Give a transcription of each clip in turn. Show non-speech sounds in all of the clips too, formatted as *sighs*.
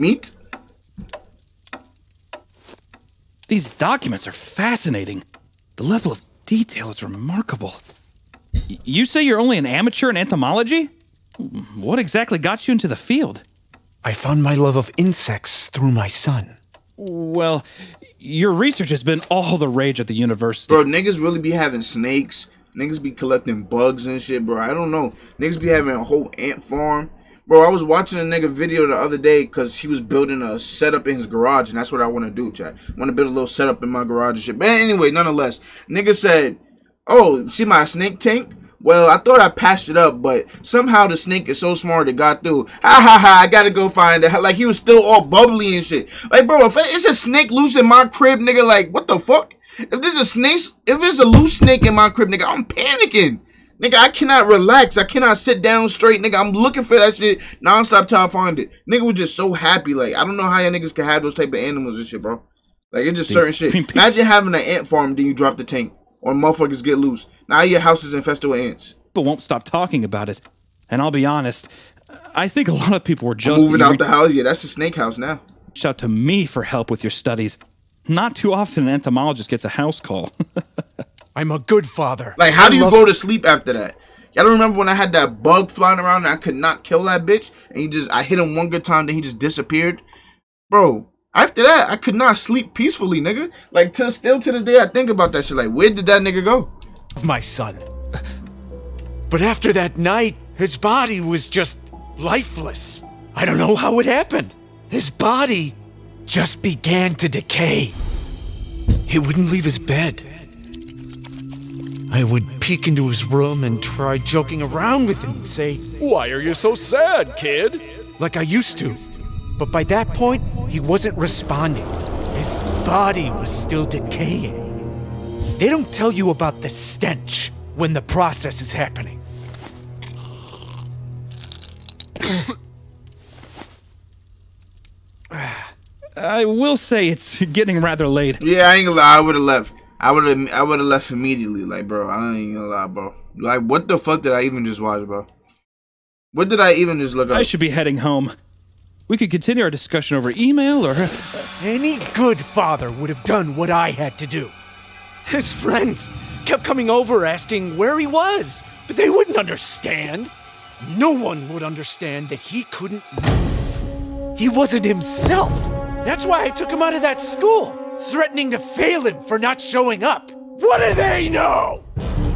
Meat? These documents are fascinating. The level of detail is remarkable. Y- you say you're only an amateur in entomology? What exactly got you into the field? I found my love of insects through my son. Well, your research has been all the rage at the university. Bro, niggas really be having snakes. Niggas be collecting bugs and shit, bro. I don't know. Niggas be having a whole ant farm. Bro, I was watching a nigga video the other day because he was building a setup in his garage, and that's what I want to do, chat. Want to build a little setup in my garage and shit. But anyway, nonetheless, nigga said, Oh, see my snake tank? Well, I thought I patched it up, but somehow the snake is so smart it got through. Ha ha ha, I gotta go find it. *laughs* Like, he was still all bubbly and shit. Like, bro, if it's a snake loose in my crib, nigga, like, what the fuck? If there's a snake, if there's a loose snake in my crib, nigga, I'm panicking. Nigga, I cannot relax. I cannot sit down straight. Nigga, I'm looking for that shit nonstop till I find it. Nigga was just so happy. Like, I don't know how y'all niggas can have those type of animals and shit, bro. Like, it's just certain shit. *laughs* Imagine having an ant farm, then you drop the tank. Or motherfuckers get loose. Now your house is infested with ants. But won't stop talking about it. And I'll be honest, I think a lot of people were just moving out the house. Yeah, that's a snake house now. Shout out to me for help with your studies. Not too often an entomologist gets a house call. *laughs* I'm a good father. Like, how do you go to sleep after that? Y'all don't remember when I had that bug flying around and I could not kill that bitch? And he just, I hit him one good time, then he just disappeared? Bro, after that, I could not sleep peacefully, nigga. Like, to, still to this day, I think about that shit. Like, where did that nigga go? My son. But after that night, his body was just lifeless. I don't know how it happened. His body just began to decay. He wouldn't leave his bed. I would peek into his room and try joking around with him and say, Why are you so sad, kid? like I used to. But by that point, he wasn't responding. His body was still decaying. They don't tell you about the stench when the process is happening. *coughs* I will say it's getting rather late. Yeah, I ain't gonna lie. I would have left. I would have. I would have left immediately. Like, bro, I ain't gonna lie, bro. Like, what the fuck did I even just watch, bro? What did I even just look up? I should be heading home. We could continue our discussion over email or. Any good father would have done what I had to do. His friends kept coming over asking where he was, but they wouldn't understand. No one would understand that he couldn't move. He wasn't himself. That's why I took him out of that school, threatening to fail him for not showing up. What do they know?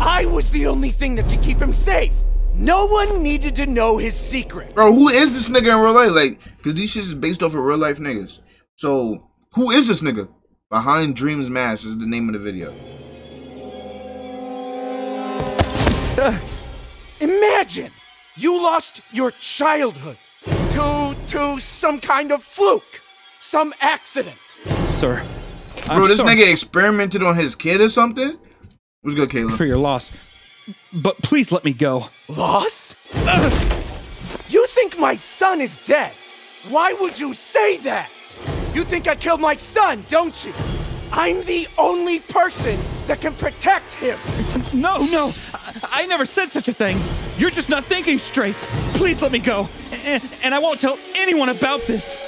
I was the only thing that could keep him safe. No one needed to know his secret. Bro, who is this nigga in real life? Like, cause these shits is based off of real life niggas. So, who is this nigga? Behind Dreams Mask is the name of the video. *sighs* Imagine you lost your childhood to to some kind of fluke, some accident. Sir. I'm Bro, this sorry nigga experimented on his kid or something? What's good, Caleb? for your loss. But please let me go. Loss? Ugh. You think my son is dead? Why would you say that? You think I killed my son, don't you? I'm the only person that can protect him. No, no, I, I never said such a thing. You're just not thinking straight. Please let me go. And, and I won't tell anyone about this.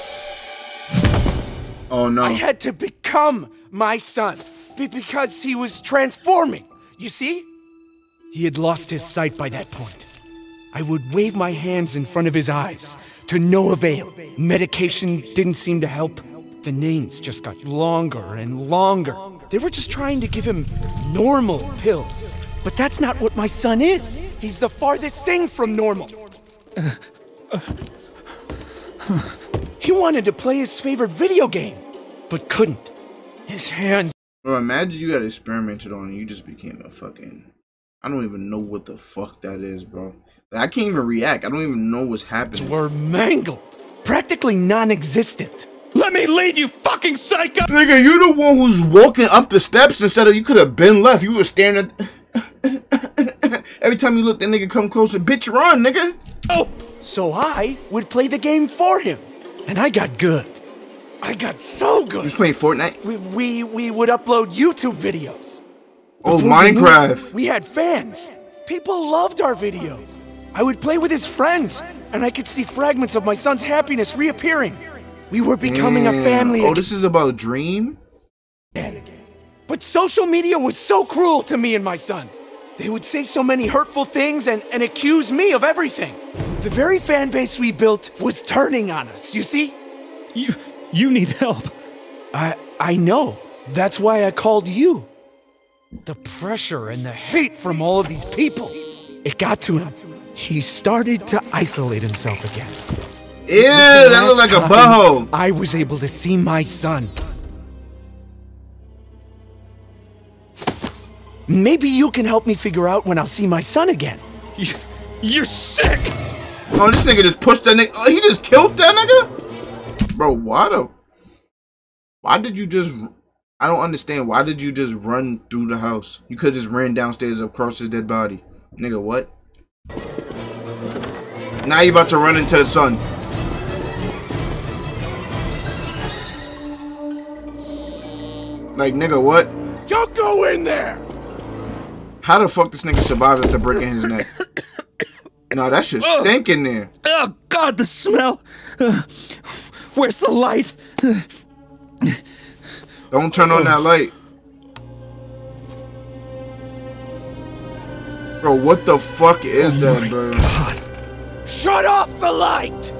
Oh no. I had to become my son be- because he was transforming. You see? He had lost his sight by that point. I would wave my hands in front of his eyes to no avail. Medication didn't seem to help. The names just got longer and longer. They were just trying to give him normal pills. But that's not what my son is. He's the farthest thing from normal. *laughs* He wanted to play his favorite video game, but couldn't. His hands Bro, imagine you got experimented on and you just became a fucking. I don't even know what the fuck that is, bro. I can't even react. I don't even know what's happening. were mangled, practically non existent. Let me lead you, fucking psycho! Nigga, you the one who's walking up the steps instead of you could have been left. You were standing. at. *coughs* Every time you look, that nigga come closer. Bitch, run, nigga. Oh, So I would play the game for him. And I got good. I got so You good. was playing Fortnite? We, we, we would upload YouTube videos. Oh, Before you Minecraft. We had fans. People loved our videos. I would play with his friends, and I could see fragments of my son's happiness reappearing. We were becoming a Damn. family Oh, this is about Dream? But social media was so cruel to me and my son. They would say so many hurtful things and, and accuse me of everything. The very fan base we built was turning on us, you see? You you need help. I I know. That's why I called you. The pressure and the hate from all of these people. It got to him. He started to isolate himself again. Ew, that looks like a butthole. I was able to see my son. Maybe you can help me figure out when I'll see my son again. You, you're sick. Oh, this nigga just pushed that nigga. Oh, he just killed that nigga? Bro, why the. Why did you just. I don't understand. Why did you just run through the house? You could just ran downstairs across his dead body. Nigga, what? Now you about to run into the sun. Like, nigga, what? Don't go in there! How the fuck this nigga survived after breaking his neck? *laughs* No, that shit stink in there. Oh God, the smell. Uh, *sighs* where's the light? Don't turn on that light. Bro, what the fuck is that, bro? Shut off the light!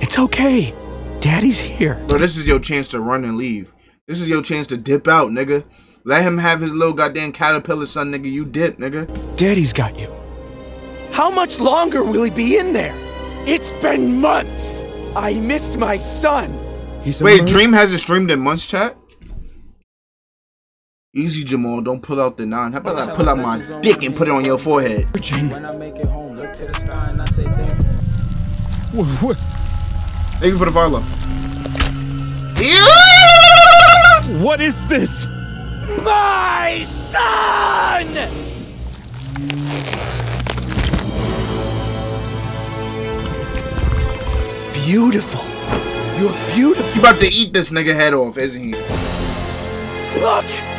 It's okay. Daddy's here. Bro, this is your chance to run and leave. This is your chance to dip out, nigga. Let him have his little goddamn caterpillar son, nigga. You dip, nigga. Daddy's got you. How much longer will he be in there? It's been months. I miss my son. He's Wait, Dream hasn't streamed in months, chat? Easy, Jamal. Don't pull out the nine. How about I pull out my dick and put it on your forehead? When I make it home, look to the sky and I say thank you. Thank you for the follow. What is this? My son! Beautiful. You're beautiful. You about to eat this nigga head off, isn't he? Look!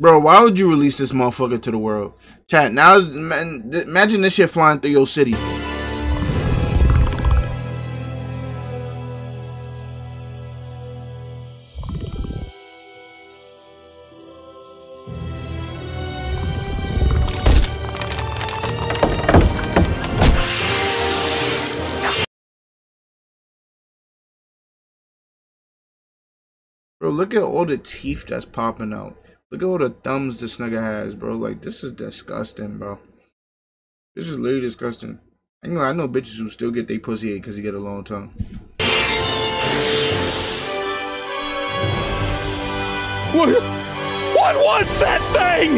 Bro, why would you release this motherfucker to the world? Chat, now man, imagine this shit flying through your city. Bro, look at all the teeth that's popping out. Look at all the thumbs this nigga has, bro. Like, this is disgusting, bro. This is literally disgusting. I know, I know bitches who still get their pussy ate because he get a long tongue. What? What was that thing?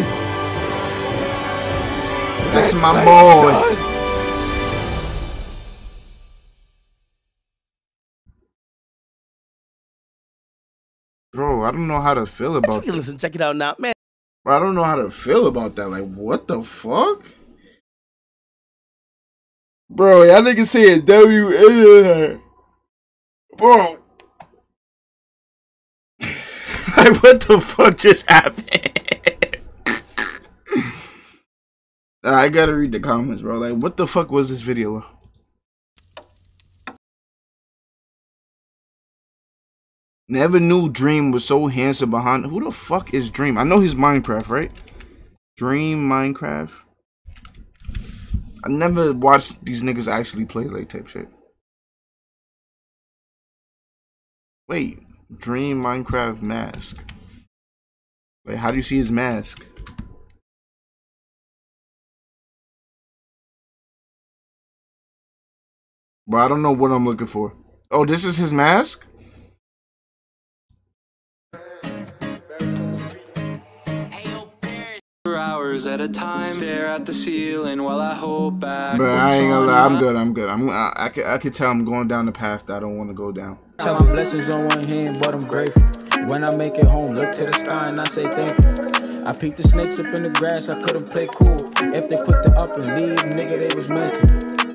That's my boy. son. I don't know how to feel about that. Listen, check it out now, man. Bro, I don't know how to feel about that. Like, what the fuck? Bro, y'all niggas saying W. Bro. *laughs* like, what the fuck just happened? *laughs* I gotta read the comments, bro. Like, what the fuck was this video? Never knew Dream was so handsome behind. Who the fuck is Dream? I know he's Minecraft, right? Dream Minecraft. I never watched these niggas actually play like type shit. Wait, Dream Minecraft mask. Wait, how do you see his mask? But I don't know what I'm looking for. Oh, this is his mask? For hours at a time, stare at the ceiling while I hold back. But I ain't gonna lie, I'm good. I'm good. I'm. I, I could. I could tell I'm going down the path that I don't want to go down. Seven blessings on one hand, but I'm grateful. When I make it home, look to the sky and I say thank you. I peeked the snakes up in the grass, I couldn't play cool. If they quit the up and leave, nigga, they was meant to.